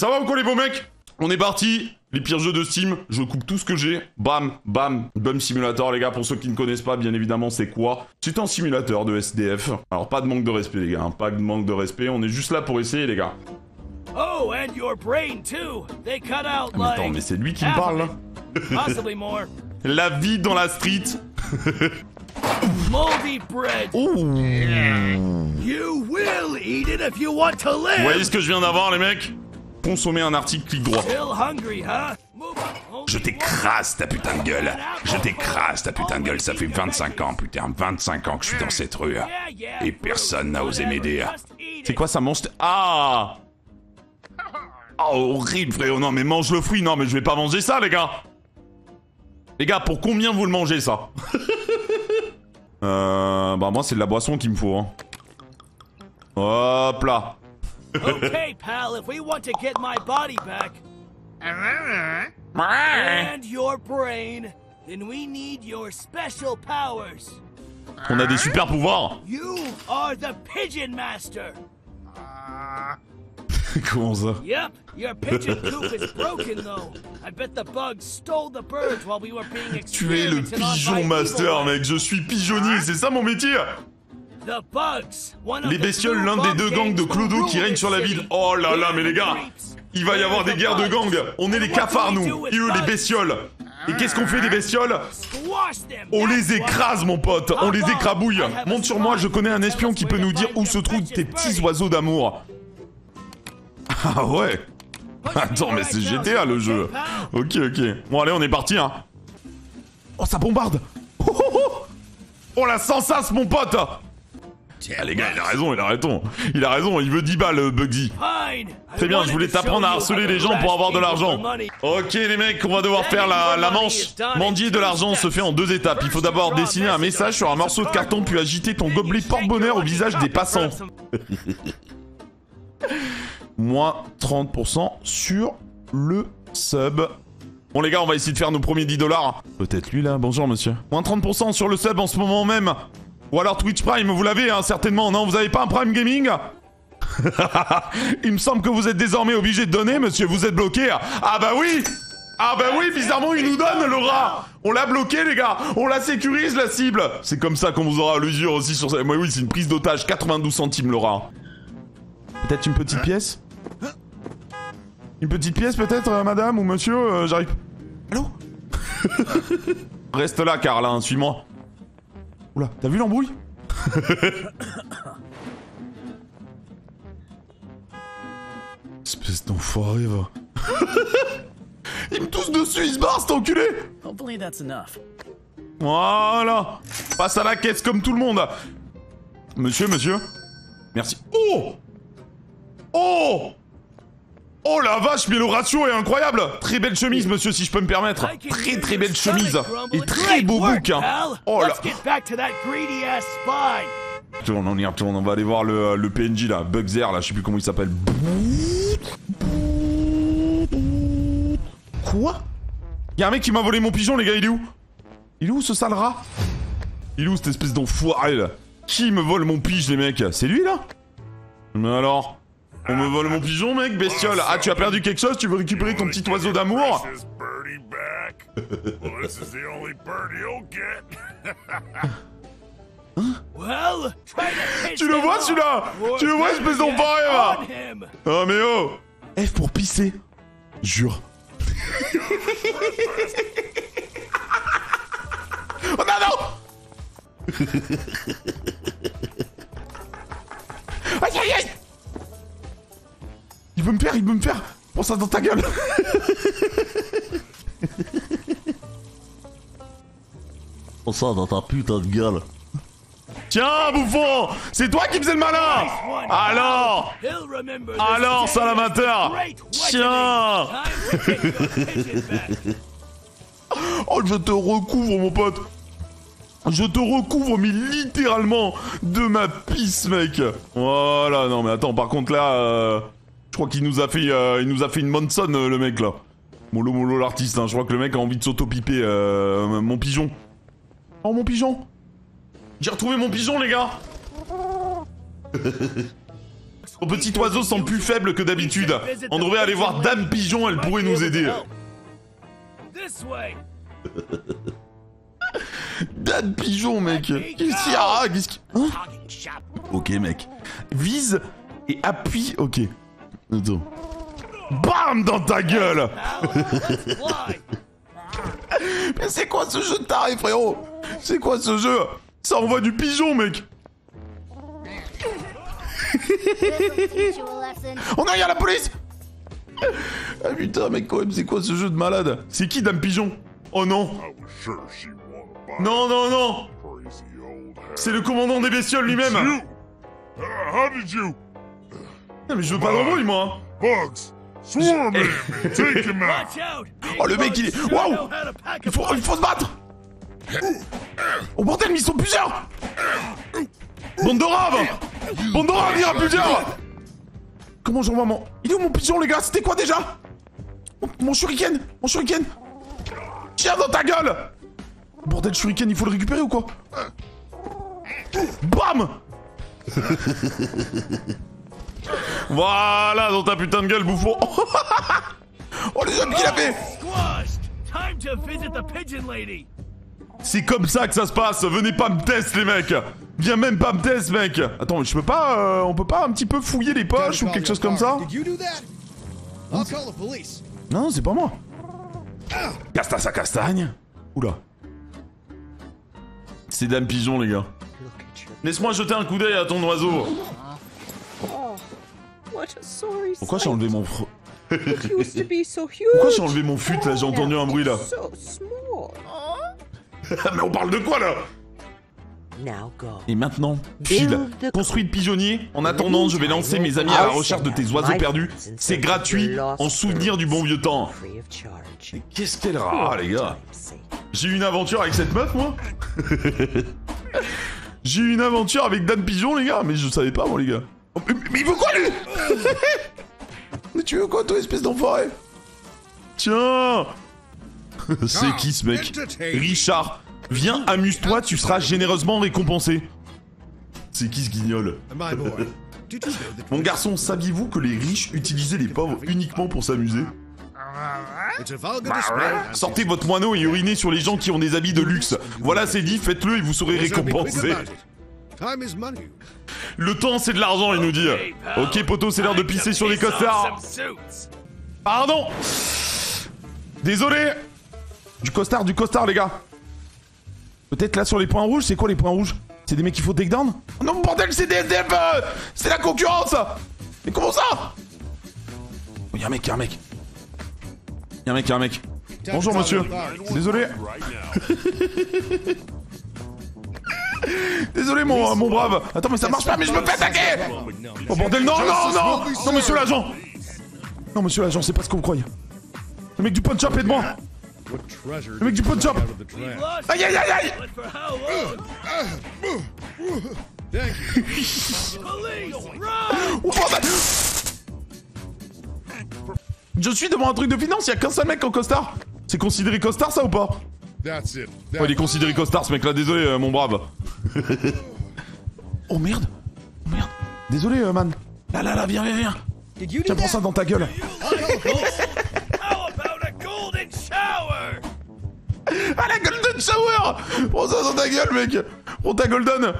Ça va ou quoi les beaux mecs? On est parti les pires jeux de Steam, je coupe tout ce que j'ai. Bam, bam, Bum Simulator, les gars, pour ceux qui ne connaissent pas, bien évidemment, c'est quoi? C'est un simulateur de SDF. Alors, pas de manque de respect, les gars, hein, pas de manque de respect, on est juste là pour essayer, les gars. Oh, and your brain too. They cut out Ah, mais attends, mais c'est lui qui me parle, là possibly more. La vie dans la street Moldy bread. You will eat it if you want to Vous live. voyez ce que je viens d'avoir, les mecs? Consommer un article, clic droit. Je t'écrase ta putain de gueule. Je t'écrase ta putain de gueule. Ça fait 25 ans, putain, 25 ans que je suis dans cette rue. Yeah, Et personne n'a osé m'aider. eat C'est quoi ça mange Ah Oh, horrible, frérot. Non, mais mange le fruit. Non, mais je vais pas manger ça, les gars. Les gars, pour combien vous le mangez, ça? Euh... Bah, moi, c'est de la boisson qu'il me faut, hein. Hop là. Okay, pal, if we want to get my body back and your brain, then we need your special powers. On a des super pouvoirs. You are the Pigeon Master. Comment ça? Yep, your pigeon coop is broken though. I bet the bugs stole the birds while we were being Tu es le pigeon master, mec. Je suis pigeonnier. C'est ça mon métier. Les bestioles, l'un des deux gangs de Clodo qui règnent this sur la ville. Oh là là, mais les gars, il va y avoir des guerres de gangs. On est les cafards, nous. Et eux, les bestioles. Et qu'est-ce qu'on fait des bestioles? On les écrase, mon pote. On les écrabouille. Monte sur moi, je connais un espion qui peut nous dire où se trouvent tes petits oiseaux d'amour. Ah ouais Attends, mais c'est GTA le jeu. Ok, ok. Bon, allez, on est parti, hein. Oh, ça bombarde Oh, oh, oh Oh, la sensace, mon pote Ah, les gars, il a raison, il a raison. Il a raison, il veut 10 balles, euh, Bugsy. Très bien, je voulais t'apprendre à harceler les gens pour avoir de l'argent. Ok les mecs, on va devoir faire la, la manche. Mendier de l'argent se fait en deux étapes. Il faut d'abord dessiner un message sur un morceau de carton puis agiter ton gobelet porte-bonheur au visage des passants. Moins 30% sur le sub. Bon les gars, on va essayer de faire nos premiers 10 dollars. Peut-être lui là, bonjour monsieur. Moins 30% sur le sub en ce moment même. Ou alors Twitch Prime, vous l'avez hein, certainement. Non, vous avez pas un Prime Gaming Il me semble que vous êtes désormais obligé de donner, monsieur. Vous êtes bloqué. Ah bah oui Ah bah oui, bizarrement, il nous donne le rat On l'a bloqué, les gars On la sécurise, la cible C'est comme ça qu'on vous aura l'usure aussi sur ça. Moi, oui, c'est une prise d'otage. 92 centimes, le rat. Peut-être une petite pièce Une petite pièce, peut-être, euh, madame ou monsieur euh, J'arrive... Allô Reste là, Karl, hein, suis-moi. Oula, t'as vu l'embrouille Espèce d'enfoiré, va. il me tousse dessus, il se barre, cet enculé Hopefully that's enough. Voilà Passe à la caisse comme tout le monde Monsieur, monsieur Merci. Oh Oh Oh la vache, mais le ratio est incroyable. Très belle chemise, monsieur, si je peux me permettre. Très très belle chemise. Et très beau bouquin. pal. Oh là. Retourne, on y retourne, on va aller voir le, le PNJ là, Bugzer là, je sais plus comment il s'appelle. Quoi? Y'a un mec qui m'a volé mon pigeon les gars, il est où? Il est où ce sale rat? Il est où cette espèce d'enfoiré là? Qui me vole mon pige les mecs? C'est lui là? Mais alors? On me vole mon pigeon mec, bestiole Ah tu as perdu quelque chose Tu veux récupérer ton petit oiseau d'amour This birdie back. well, this is the only birdie you'll get. Well, try to pitch Tu le vois celui-là Tu le vois espèce d'enfoiré là. Oh mais oh F pour pisser Jure Oh non non Aïe aïe aïe veut me faire, il veut me faire. Prends ça dans ta gueule. Prends ça dans ta putain de gueule. Tiens, bouffon C'est toi qui faisais le malin. Alors Alors, salamateur Tiens. Oh, je te recouvre, mon pote. Je te recouvre, mais littéralement, de ma pisse, mec. Voilà, non mais attends, par contre là, euh, je crois qu'il nous a fait, euh, il nous a fait une Monson, euh, le mec, là. Molo Molo l'artiste, hein, je crois que le mec a envie de s'auto-piper, euh, mon pigeon. Oh, mon pigeon J'ai retrouvé mon pigeon, les gars Ton petit oiseau semble plus faible que d'habitude. On devrait aller voir Dame Pigeon, elle pourrait nous aider. This way. Dame Pigeon, mec Qu'est-ce qu'il y a Qu'est-ce qu'il... Hein? Ok, mec. Vise et appuie... Ok. Attends. BAM dans ta gueule. Fly. Mais c'est quoi ce jeu de taré, frérot? C'est quoi ce jeu? Ça envoie du pigeon, mec. Oh non, il y a la police. Ah putain, mec, quand même, c'est quoi ce jeu de malade? C'est qui Dame Pigeon? Oh non. Non, non, non. C'est le commandant des bestioles lui-même mais je veux pas d'embrouille, moi Bugs! Swarm him! Take him out! Oh, le mec, il est... Waouh! il faut, il faut se battre. Oh bordel, mais ils sont plusieurs. Bande de raves Bande de raves, il y en a plusieurs. Comment j'envoie mon... Il est où mon pigeon, les gars? C'était quoi, déjà? Mon, mon shuriken Mon shuriken. Tiens dans ta gueule. Bordel, shuriken, il faut le récupérer ou quoi? Bam Voilà, dans ta putain de gueule, bouffon Oh, les amis qu'il a fait Squashed. Time to visit the pigeon lady. C'est comme ça que ça se passe. Venez pas me tester, les mecs. Viens même pas me tester, mec. Attends, mais je peux pas. euh, on peut pas un petit peu fouiller les poches ou quelque chose comme ça? Non, c'est pas moi. Casta sa castagne. Oula. C'est Dame Pigeon, les gars. Laisse-moi jeter un coup d'œil à ton oiseau. What a sorry Pourquoi j'ai enlevé mon. Pourquoi j'ai enlevé mon fut là J'ai entendu un bruit là. Small. Mais on parle de quoi là Now go. Et maintenant, file. Construis le pigeonnier. En attendant, je vais lancer mes amis à la recherche de tes oiseaux perdus. C'est gratuit, en souvenir du bon vieux temps. Charge. Qu'est-ce qu'elle rare, les gars J'ai eu une aventure avec cette meuf, moi J'ai eu une aventure avec Dan Pigeon, les gars, mais je savais pas, moi, les gars. Oh, mais, mais il veut quoi, lui Mais tu veux quoi, toi, espèce d'enfoiré Tiens C'est qui, ce mec Richard, viens, amuse-toi, tu seras généreusement récompensé. C'est qui ce guignol Mon garçon, saviez-vous que les riches utilisaient les pauvres uniquement pour s'amuser Sortez votre moineau et urinez sur les gens qui ont des habits de luxe. Voilà, c'est dit, faites-le et vous serez récompensé. About it. Time is money. Le temps, c'est de l'argent, il nous dit. Ok, poteau, c'est l'heure de pisser sur les costards. Pardon Désolé Du costard, du costard, les gars. Peut-être là sur les points rouges, c'est quoi les points rouges? C'est des mecs qu'il faut take down? Oh Non, bordel, c'est des SDF euh, C'est la concurrence Mais comment ça? Oh, y'a un mec, y'a un mec. Y'a un mec, y'a un mec. Bonjour, monsieur. Désolé. Désolé, mon, mon brave. Attends, mais ça marche pas, mais je me fais attaquer. Oh bordel, non, non, non. Non, monsieur l'agent. Non, monsieur l'agent, c'est pas ce vous croyez. Le mec du punch up, aide-moi What treasure Le mec du punch up Aïe, aïe, aïe, aïe! Oh bordel. Je suis devant un truc de finance, y'a qu'un seul mec en costard. C'est considéré costard, ça, ou pas? That's it. Oh, il est considéré costard, ce mec-là, désolé, euh, mon brave. oh merde Oh merde Désolé, euh, man. Là, là, là, viens, viens, viens Tiens, prends ça dans ta gueule. How about a golden shower? Ah, la golden shower Prends ça dans ta gueule, mec Prends ta golden.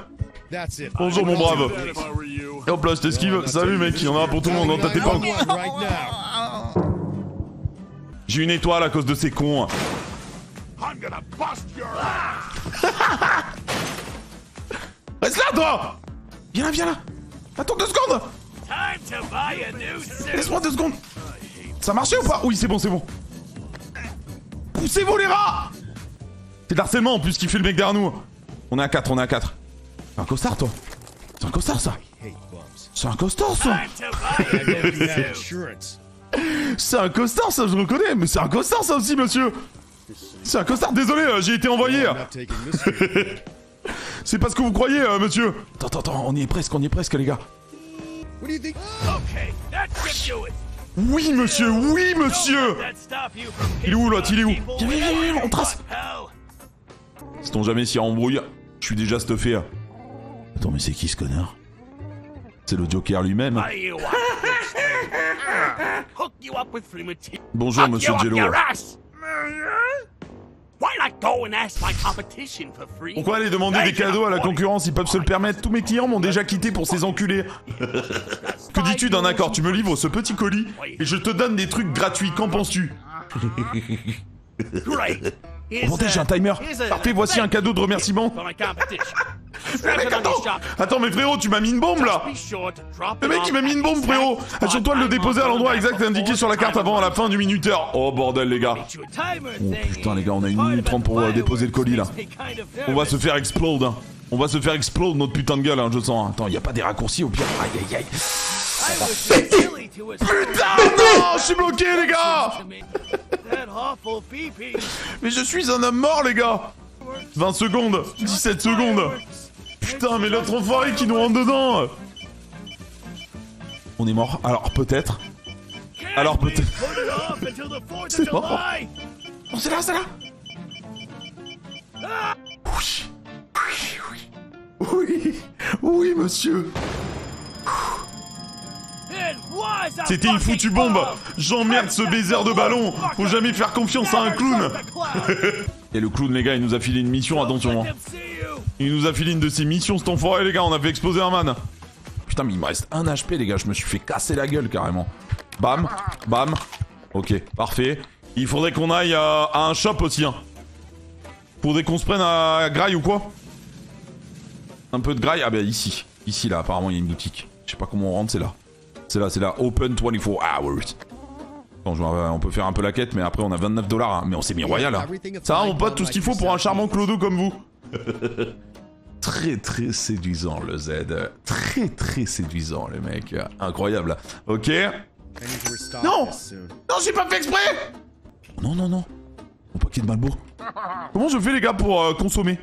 Bonjour, mon brave. Et hop là, je t'esquive. Salut, mec, il y en a pour tout le monde, hein, t'as tes pas. J'ai une étoile à cause de ces cons. Reste là, toi Viens là, viens là Attends deux secondes. Laisse-moi deux secondes Ça marchait ou pas? Oui, c'est bon, c'est bon. Poussez-vous, les rats C'est de l'harcèlement en plus qui fait le mec derrière nous. On est à 4, on est à 4. C'est un costard, toi C'est un costard, ça. C'est un costard, ça. C'est un costard, ça, je reconnais, mais c'est un costard, ça aussi, monsieur C'est un costard, désolé, euh, j'ai été envoyé C'est pas ce que vous croyez, euh, monsieur Attends, attends, attends, on y est presque, on y est presque, les gars. What do you think? Okay, that should do it. Oui, monsieur, oui, monsieur Il est où, l'autre? Il est où? Viens, viens, viens, viens, on trace. Sait-on jamais s'il y a embrouille? Je suis déjà stuffé. Attends, mais c'est qui ce connard? C'est le Joker lui-même. How you want Pourquoi aller demander des cadeaux à la concurrence Ils peuvent se le permettre. Tous mes clients m'ont déjà quitté pour ces enculés. Que dis-tu d'un accord? Tu me livres ce petit colis et je te donne des trucs gratuits. Qu'en penses-tu? J'ai un timer. Parfait, voici un cadeau de remerciement. Attends, attends, mais frérot, tu m'as mis une bombe là Le mec il m'a mis une bombe frérot Assure-toi de le déposer à l'endroit exact indiqué sur la carte avant à la fin du minuteur. Oh bordel les gars Oh putain les gars, on a une minute trente pour euh, déposer le colis là. On va se faire explode hein. On va se faire explode notre putain de gueule hein, je sens. Attends, y a pas des raccourcis au pire. Aïe aïe aïe. Putain non Je suis bloqué les gars Mais je suis un homme mort les gars 20 secondes 17 secondes Putain mais l'autre enfoiré qui nous rentre dedans On est mort. Alors peut-être. Alors peut-être. put it off until the 4th C'est mort. Oh c'est là, c'est là Oui. Oui, oui. Oui, oui, monsieur. C'était une foutue bombe. bomb. J'emmerde ce baiser de ballon. Faut jamais faire confiance à un clown. Et le clown, les gars, il nous a filé une mission, attention. hein. Il nous a filé une de ses missions, cet enfoiré, les gars. On a fait exploser un man. Putain, mais il me reste un HP, les gars. Je me suis fait casser la gueule, carrément. Bam, bam. Ok, parfait. Il faudrait qu'on aille à un shop aussi, hein. Faudrait qu'on se prenne à Graille ou quoi Un peu de Graille Ah, bah ici. Ici, là, apparemment, il y a une boutique. Je sais pas comment on rentre, c'est là. C'est là, c'est là. Open 24 hours. Bon, on peut faire un peu la quête, mais après on a 29 dollars. hein. Mais on s'est mis royal. Hein. Ça va, mon pote, tout ce qu'il faut pour un charmant clodo comme vous. très très séduisant le Z. Très très séduisant le mec. Incroyable. Ok. I need to restock No! this soon. Non, j'ai pas fait exprès Non, non, non. Mon paquet de Malbo. Comment je fais les gars pour euh, consommer?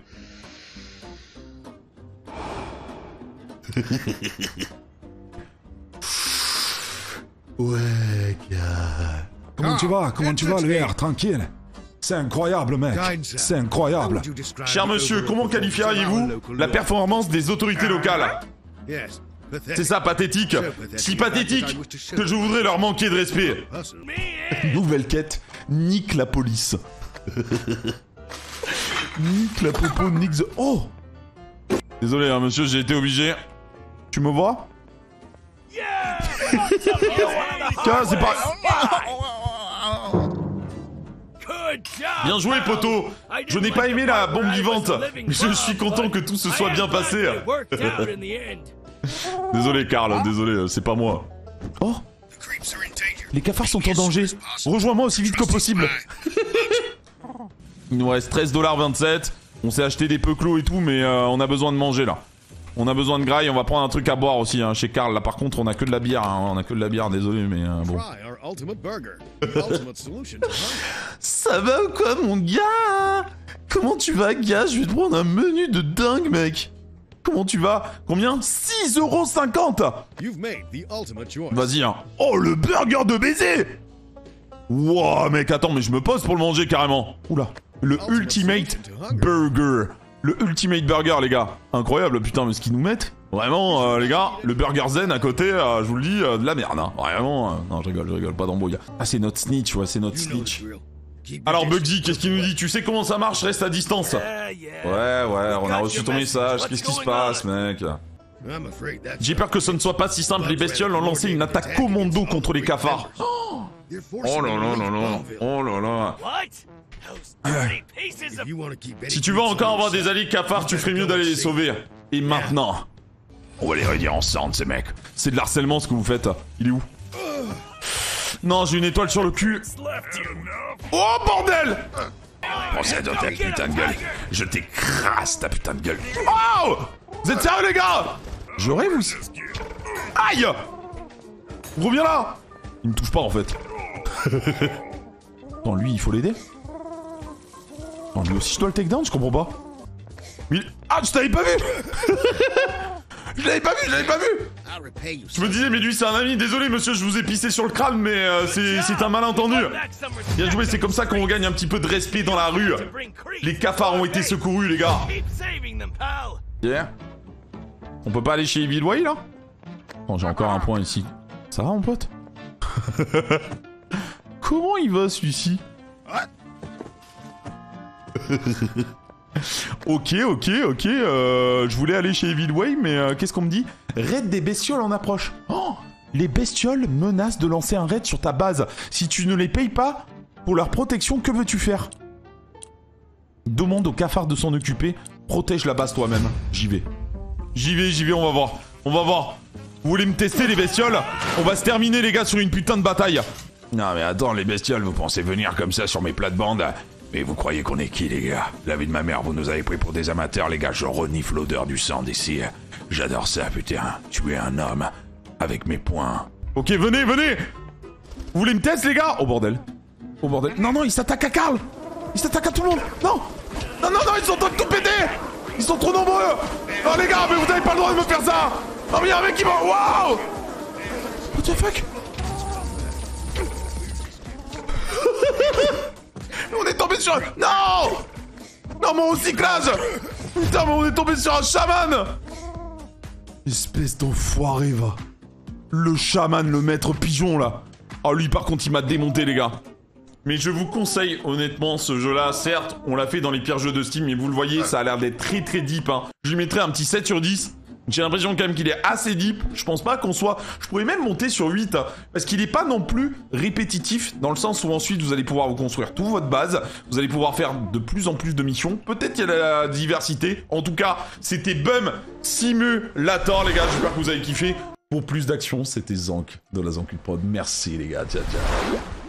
Ouais, gars. Comment tu vas? Comment tu vas, le R? Tranquille. C'est incroyable, mec. C'est incroyable. How would you describe Cher monsieur, comment qualifieriez-vous la performance des autorités locales? Yes, pathetic. C'est ça, pathétique. Si pathétique que je voudrais leur manquer de respect. Nouvelle quête, nique la police. nique la popo, nique the... Oh Désolé, hein, monsieur, j'ai été obligé. Tu me vois? Bien joué, poteau Je n'ai pas aimé la bombe vivante, je suis content que tout se soit bien passé. Désolé, Karl, désolé, c'est pas moi. Oh Les cafards sont en danger. Rejoins-moi aussi vite que possible. Il nous reste 13,27$. On s'est acheté des peuclos et tout, mais euh, on a besoin de manger là. On a besoin de graille, on va prendre un truc à boire aussi hein, chez Karl. Là par contre, on a que de la bière. hein. On a que de la bière, désolé, mais euh, bon. Ça va ou quoi, mon gars? Comment tu vas, gars? Je vais te prendre un menu de dingue, mec. Comment tu vas? Combien? 6,50€ You've made the ultimate choice. Vas-y, hein. Oh, le burger de baiser Wow, mec, attends, mais je me pose pour le manger carrément. Oula. Le Ultimate Burger. Le Ultimate Burger, les gars. Incroyable, putain, mais ce qu'ils nous mettent. Vraiment, euh, les gars, le Burger Zen à côté, euh, je vous le dis, euh, de la merde. hein. Vraiment. euh, Non, je rigole, je rigole, pas d'embrouille. Ah, c'est notre snitch, ouais, c'est notre snitch. Alors. Bugsy, qu'est-ce qu'il nous dit? Tu sais comment ça marche? Reste à distance. Ouais, ouais, on a reçu ton message. Qu'est-ce qui se passe, mec? J'ai peur que ce ne soit pas si simple. Les bestioles ont lancé une attaque commando contre les cafards. Forcing Oh là là là là. Oh là là. Si tu veux encore avoir des alliés cafards, tu ferais mieux d'aller les sauver. Et maintenant On va les réunir ensemble, ces mecs. C'est de l'harcèlement ce que vous faites. Il est où? Non, j'ai une étoile sur le cul. Oh bordel Pensez à ta putain de gueule. Je t'écrase ta putain de gueule. Oh Vous êtes sérieux les gars? J'aurais vous... Aïe Reviens là Il me touche pas en fait. Non, lui, il faut l'aider? Non, lui aussi, je dois le take down, je comprends pas. Ah, je t'avais pas vu Je l'avais pas vu, je l'avais pas vu. Je me disais, mais lui, c'est un ami, désolé monsieur, je vous ai pissé sur le crâne, mais euh, c'est un malentendu. Bien joué, c'est comme ça qu'on gagne un petit peu de respect dans la rue. Les cafards ont été secourus, les gars. Yeah. On peut pas aller chez Evil Way, là? Oh, j'ai encore un point ici. Ça va, mon pote? Comment il va, celui-ci? Ok, ok, ok. euh, je voulais aller chez Evilway, mais euh, qu'est-ce qu'on me dit? Raid des bestioles en approche. Oh Les bestioles menacent de lancer un raid sur ta base. Si tu ne les payes pas, pour leur protection, que veux-tu faire? Demande au cafard de s'en occuper. Protège la base toi-même. J'y vais. J'y vais, j'y vais, on va voir. On va voir. Vous voulez me tester, les bestioles? On va se terminer, les gars, sur une putain de bataille. Non mais attends les bestioles, vous pensez venir comme ça sur mes plates-bandes? Mais vous croyez qu'on est qui les gars? La vie de ma mère, vous nous avez pris pour des amateurs les gars, je renifle l'odeur du sang d'ici. J'adore ça putain, tuer un homme avec mes poings. Ok, venez, venez! Vous voulez me tester, les gars? Oh bordel. Oh bordel. Non, non, il s'attaque à Karl! Il s'attaque à tout le monde! Non! Non, non, non, ils sont en train de tout péter! Ils sont trop nombreux! Non, les gars, mais vous avez pas le droit de me faire ça! Non, mais y'a un mec qui m'a... Waouh! What the fuck? Sur. Non Non, mon recyclage Putain, mais on est tombé sur un chaman Espèce d'enfoiré, va. Le chaman, le maître pigeon, là. Oh, lui, par contre, il m'a démonté, les gars. Mais je vous conseille, honnêtement, ce jeu-là, certes, on l'a fait dans les pires jeux de Steam, mais vous le voyez, ça a l'air d'être très très deep. Hein. Je lui mettrais un petit 7 sur 10. J'ai l'impression quand même qu'il est assez deep. Je pense pas qu'on soit... Je pourrais même monter sur 8. hein, parce qu'il est pas non plus répétitif, dans le sens où ensuite vous allez pouvoir vous construire toute votre base. Vous allez pouvoir faire de plus en plus de missions. Peut-être qu'il y a la diversité. En tout cas, c'était Bum Simulator, les gars. J'espère que vous avez kiffé. Pour plus d'action, c'était Zank de la Zank Prod. Merci, les gars. Ciao, ciao.